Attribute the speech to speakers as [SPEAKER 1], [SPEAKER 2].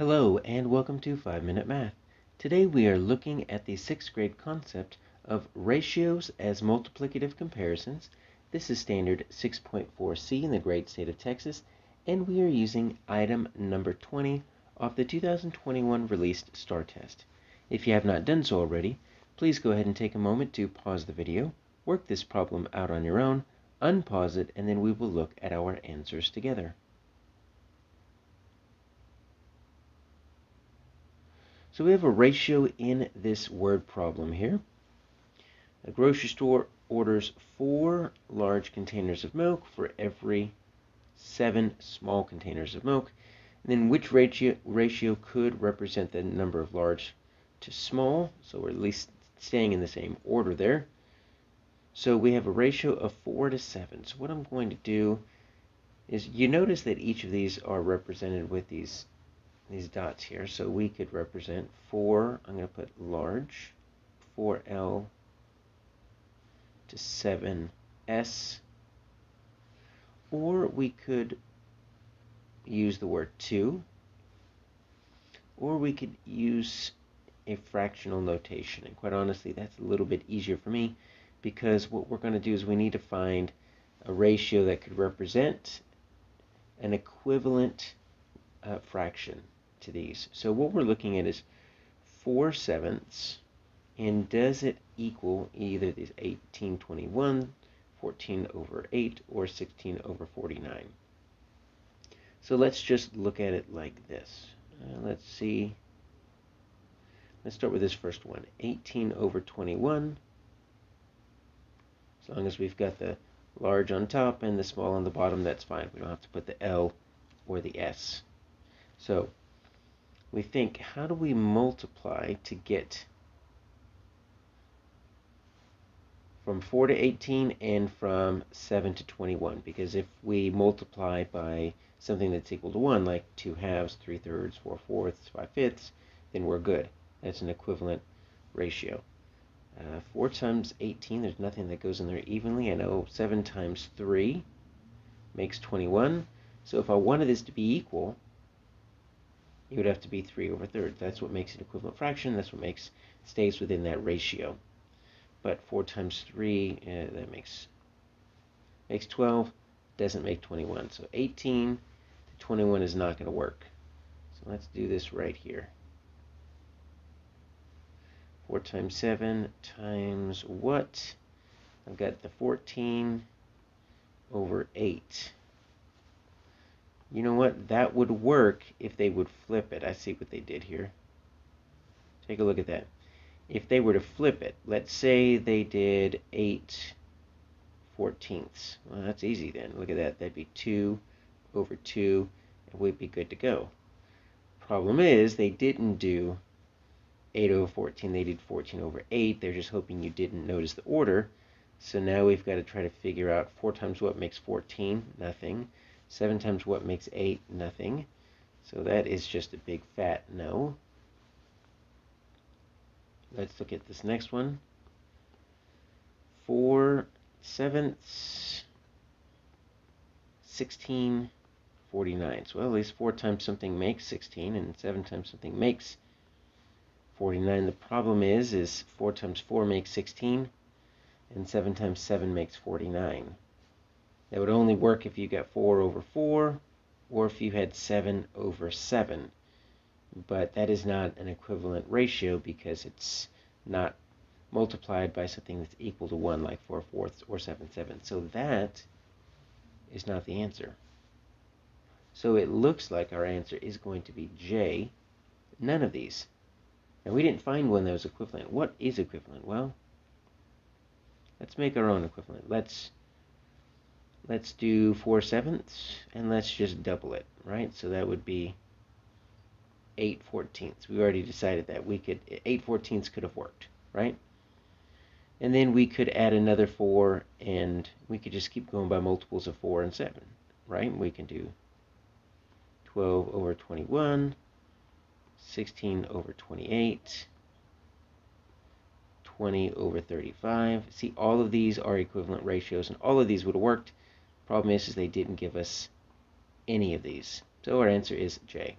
[SPEAKER 1] Hello and welcome to 5 Minute Math. Today we are looking at the 6th grade concept of ratios as multiplicative comparisons. This is standard 6.4c in the great state of Texas and we are using item number 20 off the 2021 released STAAR test. If you have not done so already, please go ahead and take a moment to pause the video, work this problem out on your own, unpause it, and then we will look at our answers together. So we have a ratio in this word problem here. A grocery store orders four large containers of milk for every seven small containers of milk. And then which ratio, ratio could represent the number of large to small? So we're at least staying in the same order there. So we have a ratio of 4 to 7. So what I'm going to do is you notice that each of these are represented with these these dots here. So we could represent 4, I'm going to put large, 4L to 7S. Or we could use the word 2. Or we could use a fractional notation. And quite honestly, that's a little bit easier for me because what we're going to do is we need to find a ratio that could represent an equivalent uh, fraction to these. So what we're looking at is 4 sevenths, and does it equal either these 1821, 14 over 8, or 16 over 49? So let's just look at it like this. Uh, let's see. Let's start with this first one. 18 over 21. As long as we've got the large on top and the small on the bottom, that's fine. We don't have to put the L or the S. So we think, how do we multiply to get from 4 to 18 and from 7 to 21? Because if we multiply by something that's equal to 1, like 2 halves, 3 thirds, 4 fourths, 5 fifths, then we're good. That's an equivalent ratio. Uh, 4 times 18, there's nothing that goes in there evenly. I know 7 times 3 makes 21. So if I wanted this to be equal, it would have to be 3 over thirds. That's what makes an equivalent fraction. That's what makes stays within that ratio. But 4 times 3, uh, that makes makes 12, doesn't make 21. So 18 to 21 is not going to work. So let's do this right here. 4 times 7 times what? I've got the 14 over 8 you know what? That would work if they would flip it. I see what they did here. Take a look at that. If they were to flip it, let's say they did 8 fourteenths. Well, that's easy then. Look at that. That'd be 2 over 2, and we'd be good to go. Problem is, they didn't do 8 over 14. They did 14 over 8. They're just hoping you didn't notice the order. So now we've got to try to figure out 4 times what makes 14? Nothing. 7 times what makes 8? Nothing. So that is just a big fat no. Let's look at this next one. 4 sevenths, 16, 49. So well, at least 4 times something makes 16, and 7 times something makes 49. The problem is, is 4 times 4 makes 16, and 7 times 7 makes 49. That would only work if you got 4 over 4 or if you had 7 over 7. But that is not an equivalent ratio because it's not multiplied by something that's equal to 1 like 4 fourths or 7 sevenths. So that is not the answer. So it looks like our answer is going to be J, none of these. Now we didn't find one that was equivalent. What is equivalent? Well, let's make our own equivalent. Let's let's do 4 sevenths, and let's just double it, right? So that would be 8 fourteenths. We already decided that. we could 8 fourteenths could have worked, right? And then we could add another 4, and we could just keep going by multiples of 4 and 7, right? We can do 12 over 21, 16 over 28, 20 over 35. See, all of these are equivalent ratios, and all of these would have worked Problem is, is they didn't give us any of these. So our answer is J.